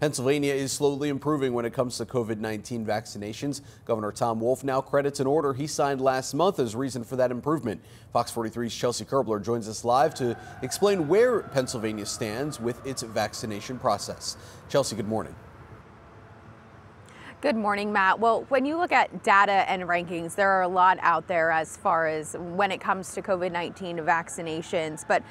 Pennsylvania is slowly improving when it comes to COVID-19 vaccinations. Governor Tom Wolf now credits an order he signed last month as reason for that improvement. Fox 43's Chelsea Koerbler joins us live to explain where Pennsylvania stands with its vaccination process. Chelsea, good morning. Good morning, Matt. Well, when you look at data and rankings, there are a lot out there as far as when it comes to COVID-19 vaccinations. But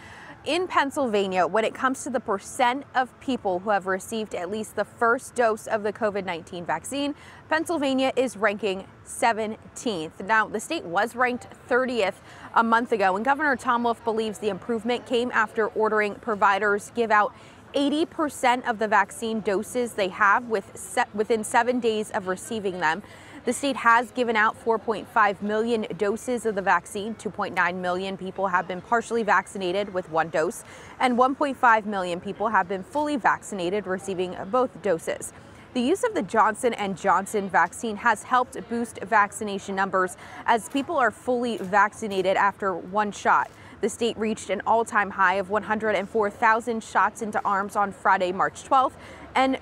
in Pennsylvania, when it comes to the percent of people who have received at least the first dose of the COVID 19 vaccine, Pennsylvania is ranking 17th. Now, the state was ranked 30th a month ago, and Governor Tom Wolf believes the improvement came after ordering providers give out 80% of the vaccine doses they have with within seven days of receiving them. The state has given out 4.5 million doses of the vaccine. 2.9 million people have been partially vaccinated with one dose, and 1.5 million people have been fully vaccinated receiving both doses. The use of the Johnson & Johnson vaccine has helped boost vaccination numbers as people are fully vaccinated after one shot. The state reached an all-time high of 104,000 shots into arms on Friday, March 12th, and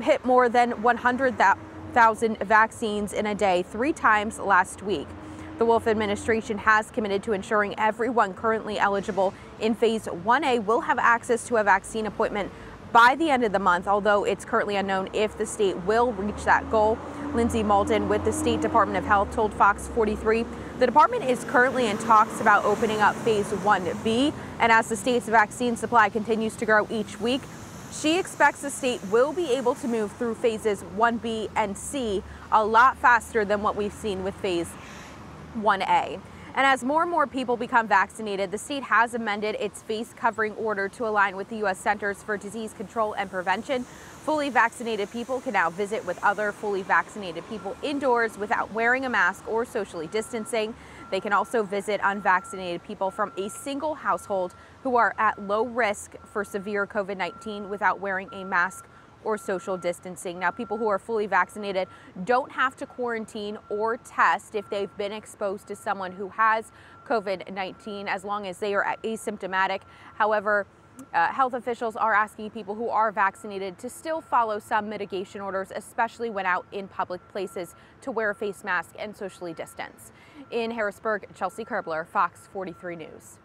hit more than 100,000 vaccines in a day three times last week. The Wolf administration has committed to ensuring everyone currently eligible in phase 1A will have access to a vaccine appointment by the end of the month, although it's currently unknown if the state will reach that goal. Lindsay Malden with the State Department of Health told Fox 43 the department is currently in talks about opening up phase 1B, and as the state's vaccine supply continues to grow each week, she expects the state will be able to move through phases 1B and C a lot faster than what we've seen with phase 1A. And as more and more people become vaccinated, the state has amended its face covering order to align with the U.S. Centers for Disease Control and Prevention. Fully vaccinated people can now visit with other fully vaccinated people indoors without wearing a mask or socially distancing. They can also visit unvaccinated people from a single household who are at low risk for severe COVID 19 without wearing a mask or social distancing. Now, people who are fully vaccinated don't have to quarantine or test if they've been exposed to someone who has COVID 19 as long as they are asymptomatic. However, uh, health officials are asking people who are vaccinated to still follow some mitigation orders, especially when out in public places, to wear a face mask and socially distance. In Harrisburg, Chelsea Koerbler, Fox 43 News.